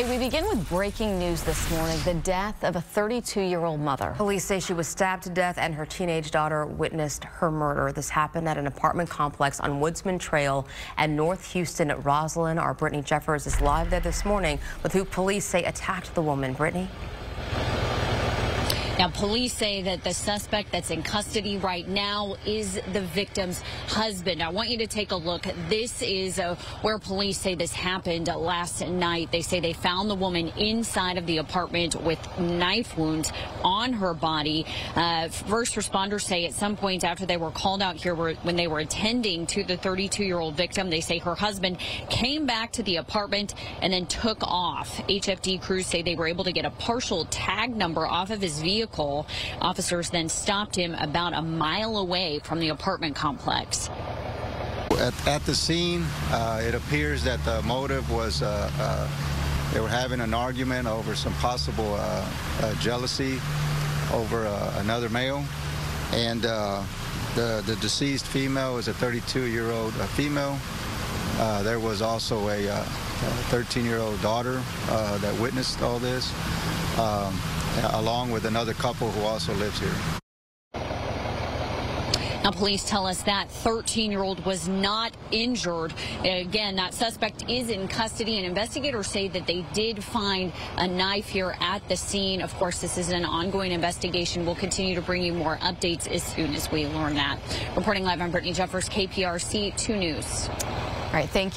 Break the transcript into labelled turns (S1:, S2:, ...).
S1: Hey, we begin with breaking news this morning. The death of a 32-year-old mother.
S2: Police say she was stabbed to death and her teenage daughter witnessed her murder. This happened at an apartment complex on Woodsman Trail and North Houston at Rosslyn. Our Brittany Jeffers is live there this morning with who police say attacked the woman. Brittany?
S3: Now, police say that the suspect that's in custody right now is the victim's husband. I want you to take a look. This is uh, where police say this happened last night. They say they found the woman inside of the apartment with knife wounds on her body. Uh, first responders say at some point after they were called out here when they were attending to the 32-year-old victim, they say her husband came back to the apartment and then took off. HFD crews say they were able to get a partial tag number off of his vehicle vehicle. Officers then stopped him about a mile away from the apartment complex.
S4: At, at the scene, uh, it appears that the motive was uh, uh, they were having an argument over some possible uh, uh, jealousy over uh, another male. And the, the deceased female is a 32-year-old female. there was also a 13-year-old daughter that witnessed all this. Um, along with another couple who also lives here.
S3: Now, police tell us that 13-year-old was not injured. Again, that suspect is in custody, and investigators say that they did find a knife here at the scene. Of course, this is an ongoing investigation. We'll continue to bring you more updates as soon as we learn that. Reporting live, I'm Brittany Jeffers, KPRC 2 News.
S1: All right, thank you.